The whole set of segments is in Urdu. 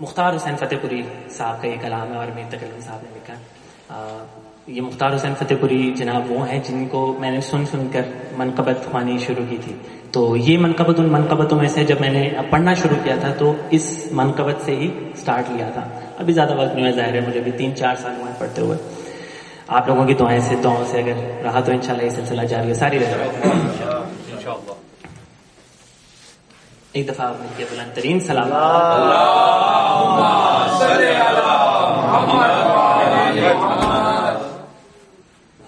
مختار حسین فتح پوری صاحب کا یہ کلام ہے اور میر تکلم صاحب نے لکھا یہ مختار حسین فتح پوری جناب وہ ہیں جن کو میں نے سن سن کر منقبت خوانی شروع کی تھی۔ تو یہ منقبت ان منقبتوں میں سے جب میں نے پڑھنا شروع کیا تھا تو اس منقبت سے ہی سٹارٹ لیا تھا۔ ابھی زیادہ وقت نہیں ہے ظاہر ہے مجھے ابھی تین چار سال ہوئے پڑھتے ہوئے۔ آپ لوگوں کی دعائیں سے دعاؤں سے اگر رہا تو انشاءاللہ یہ سلسلہ جاری ہے۔ ساری انشاءاللہ۔ ایک دفعہ آپ مل کے بلند ترین سلام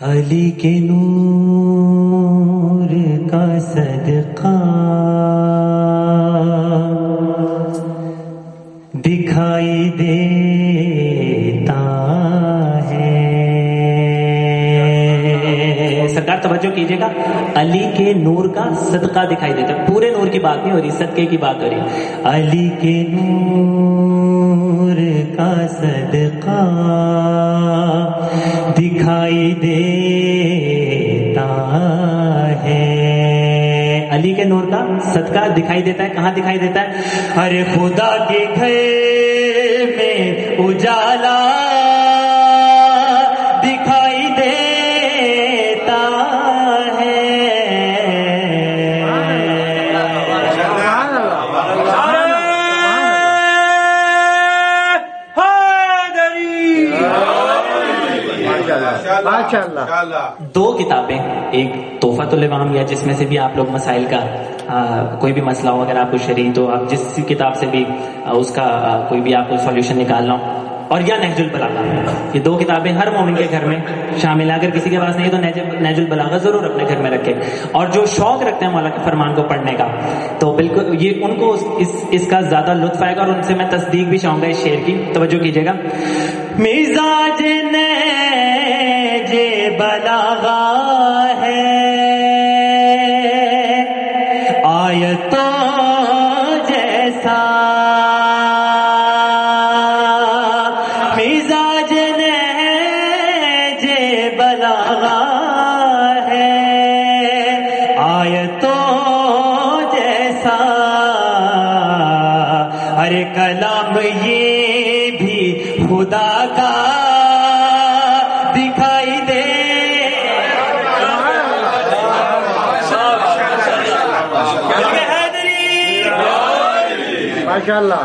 علی کے نور کا صدقہ۔ دکھائی دے سرکار گا، علی کے نور کا صدقہ دکھائی دیتا ہے۔ پورے نور کی بات نہیں ہو رہی، صدقے کی بات ہو رہی ہے۔ علی کے نور کا صدقہ دکھائی دیتا ہے۔ علی کے نور کا صدقہ دکھائی دیتا ہے۔ کہاں دکھائی دیتا ہے؟ ارے خدا کے گھر میں اجالا دو کتابیں ایک تحفہ الامام یا جس میں سے بھی آپ لوگ مسائل کا کوئی بھی مسئلہ ہو اگر آپ کو شریک تو آپ جس کتاب سے بھی اس کا کوئی بھی آپ کو سولوشن نکالنا ہو اور یا نہج البلاغہ۔ یہ دو کتابیں ہر مومن کے گھر میں شامل ہیں۔ اگر کسی کے پاس نہیں تو نہج- البلاغہ ضرور اپنے گھر میں رکھے اور جو شوق رکھتے ہیں مولا کے فرمان کو پڑھنے کا تو بالکل یہ ان کو اس- اس اس کا زیادہ لطف آئے گا اور ان سے میں تصدیق بھی چاہوں گا اس شعر کی۔ توجہ کیجیے گا۔ مزاج نہج کلام یہ بھی خدا کا دکھائی دے۔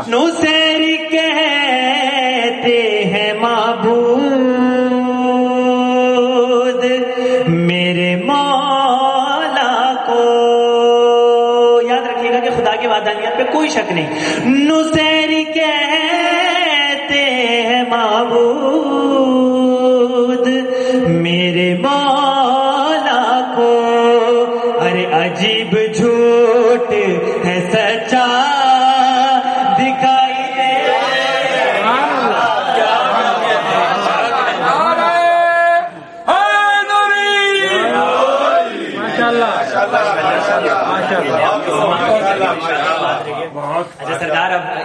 نصیری کہتے ہیں معبود میرے مولا کو۔ یاد رکھیے گا کہ خدا کی وعدانیت پہ کوئی شک نہیں۔ نصیری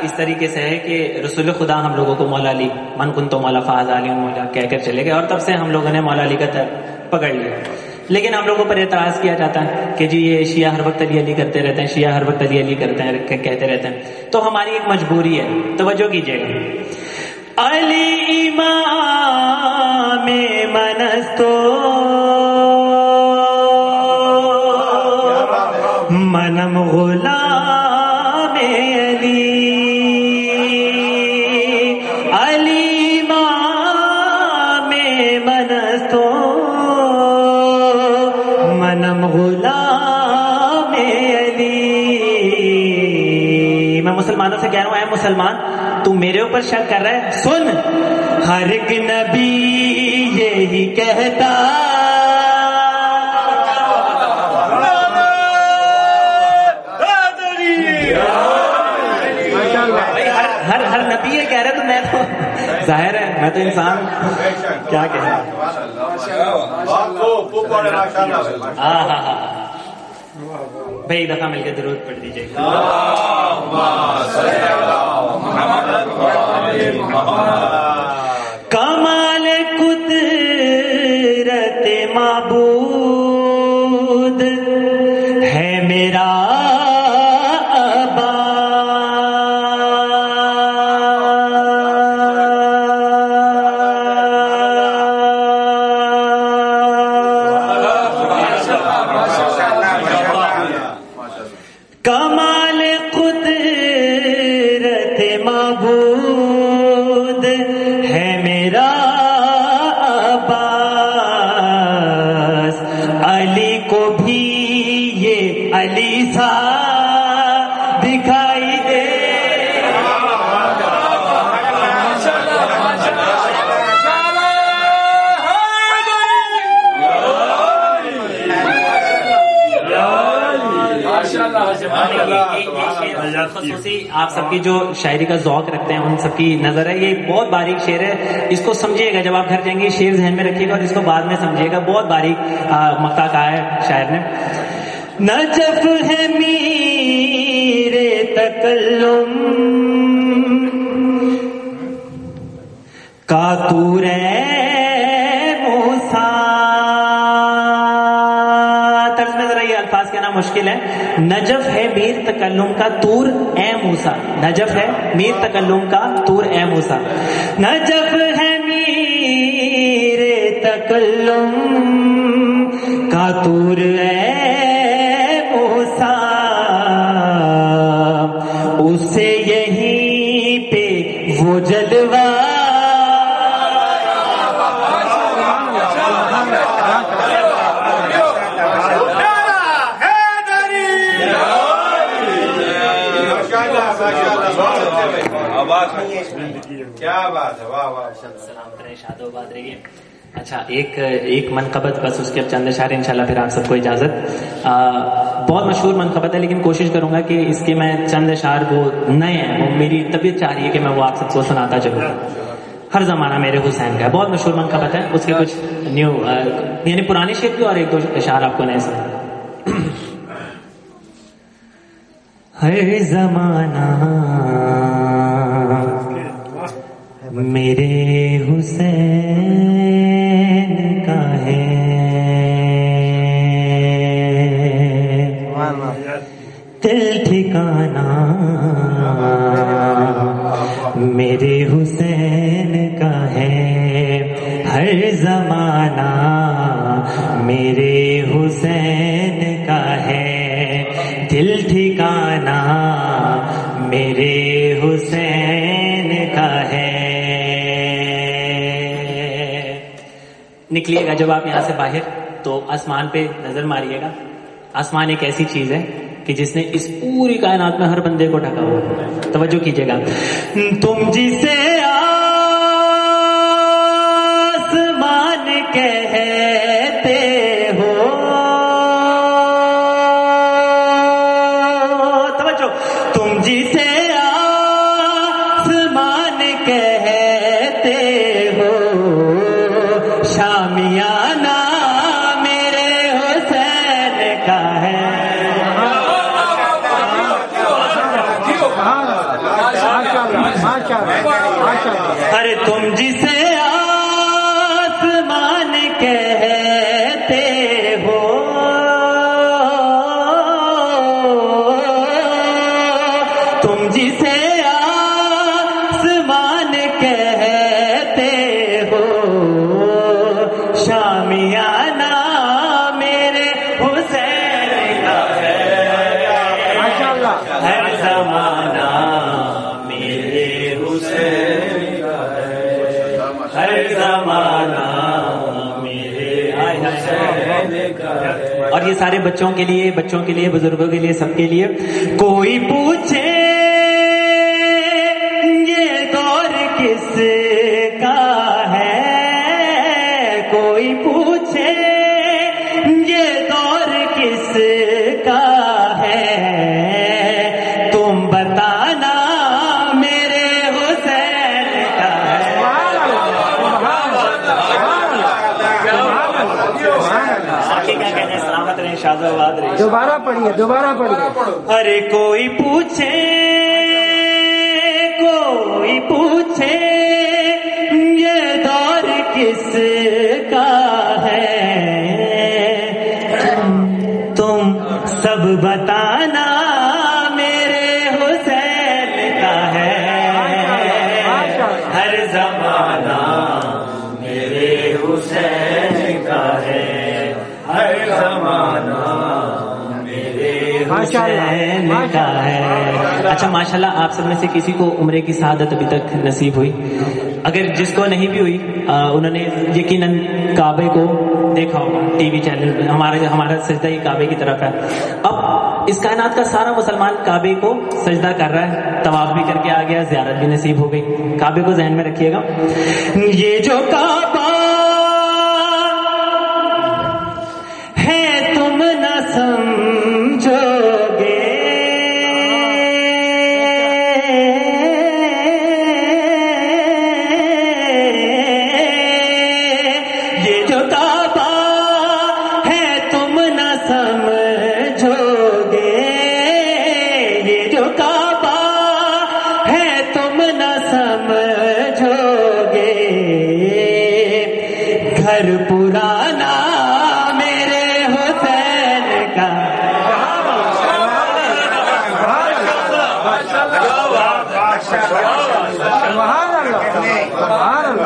اس طریقے سے ہے کہ رسول خدا ہم لوگوں کو مولا علی من کن تو مولا فاض علی مولا کہہ کر چلے گئے اور تب سے ہم لوگوں نے مولا علی کا تر پکڑ لیا۔ لیکن ہم لوگوں پر اعتراض کیا جاتا ہے کہ جی یہ شیعہ ہر وقت علی علی کرتے رہتے ہیں شیعہ ہر وقت علی علی کرتے ہیں کہ- کہتے رہتے ہیں۔ تو ہماری ایک مجبوری ہے توجہ کیجیے گا علی امام منستو۔ منم غلام مسلمانوں سے کہہ رہا ہوں اے مسلمان تو میرے اوپر شک کر رہا ہے؟ سن۔ ہر ایک نبی یہی کہتا۔ ہر ہر نبی یہ کہہ رہا ہے تو میں تو ظاہر ہے میں تو انسان کیا کہہ رہا ہاں ہاں ہاں بھائی دفعہ مل کے ضرورت پڑ دیجیے کمال قدرت معبود ہے میرا خصوصی آپ سب کی جو شاعری کا ذوق رکھتے ہیں، ان سب کی نظر ہے۔ یہ بہت باریک شعر ہے۔ اس کو سمجھیے گا۔ جب آپ گھر جائیں گے شعر ذہن میں رکھیے گا اور اس کو بعد میں سمجھیے گا۔ بہت باریک مکہ کہا ہے شاعر نے۔ نجف ہے میرے تکلم، کا تور موسا مشکل ہے؟ نجف ہے میر تکلم کا تور، اے موسا نجف ہے میر تکلم کا تور، اے موسا نجف ہے میر تکلم کا تور کیا بات ہے؟ واہ واہ سلام کریں شاد و باد رہیے۔ اچھا ایک ایک منقبت بس اس کے اب چند اشارے انشاءاللہ پھر آپ سب کو اجازت۔ بہت مشہور منقبت ہے لیکن کوشش کروں گا کہ اس کے میں چند اشعار وہ نئے ہیں وہ میری طبیعت چاہ رہی ہے کہ میں وہ آپ سب کو سناتا چلوں۔ ہر زمانہ میرے حسین کا ہے۔ بہت مشہور منقبت ہے۔ اس کے کچھ نیو یعنی پرانی شیپ بھی اور ایک دو اشعار آپ کو نئے سن۔ ہر زمانہ میرے حسین کا ہے۔ دل ٹھکانا۔ میرے نکلیے گا جب آپ یہاں سے باہر، تو آسمان پہ نظر ماریے گا۔ آسمان ایک ایسی چیز ہے کہ جس نے اس پوری کائنات میں ہر بندے کو ڈھکا ہوا ہے۔ توجہ کیجیے گا۔ تم جسے آسمان کہتے ہو۔ توجہ۔ تم جسے ہر زمانہ میرے حسین کا ہے اور یہ سارے بچوں کے لیے بچوں کے لیے بزرگوں کے لیے سب کے لیے کوئی پوچھے یہ دور کس کا ہے کوئی پوچھے یہ دور کس کا ہے دوبارہ پڑھیے دوبارہ پڑھیے۔ ارے کوئی پوچھے کوئی پوچھے یہ دار کس حسین کا ہے. اچھا ماشاءاللہ آپ سب میں سے کسی کو عمرے کی سعادت ابھی تک نصیب ہوئی؟ اگر جس کو نہیں بھی ہوئی انہوں نے یقیناً کعبے کو دیکھا ہوگا ٹی وی چینل پہ ہمارے ہمارا سجدہ ہی کعبے کی طرف ہے۔ اب اس کائنات کا سارا مسلمان کعبے کو سجدہ کر رہا ہے طواف بھی کر کے آ گیا زیارت بھی نصیب ہو گئی۔ کعبے کو ذہن میں رکھیے گا۔ یہ جو کعبہ پرانا میرے حسین کا۔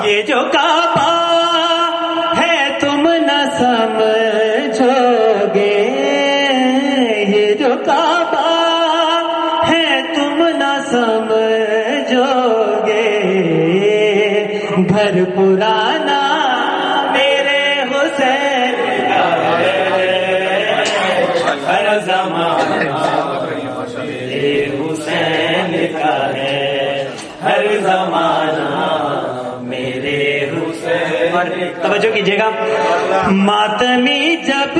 یہ جو کعبہ ہے تم نہ سمجھو گے یہ جو کعبہ ہے تم نہ سمجھو گے گھر پرانا توجہ کیجیے گا۔ ماتمی جب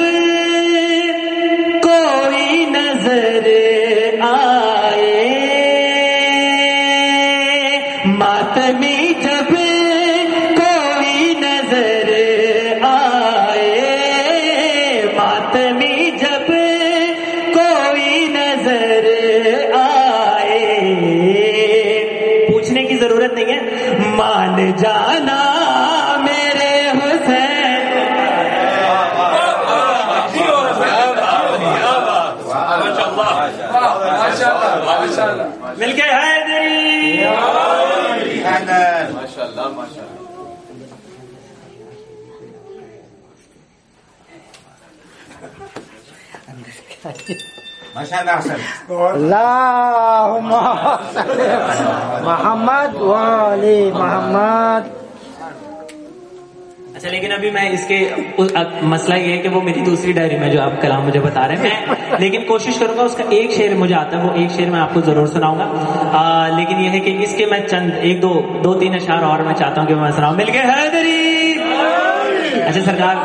مل گئے حیدری ماشاءاللہ ماشاءاللہ مشهد أحسن. اللهم محمد وعلي محمد. اچھا لیکن ابھی میں اس کے مسئلہ یہ ہے کہ وہ میری دوسری ڈائری میں جو آپ کلام مجھے بتا رہے ہیں میں لیکن کوشش کروں گا اس کا ایک شعر مجھے آتا ہے وہ ایک شعر میں آپ کو ضرور سناؤں گا۔ لیکن یہ ہے کہ اس کے میں چند ایک دو دو تین اشعار اور میں چاہتا ہوں کہ میں سناؤں۔ مل گئے حیدری! اچھا سرکار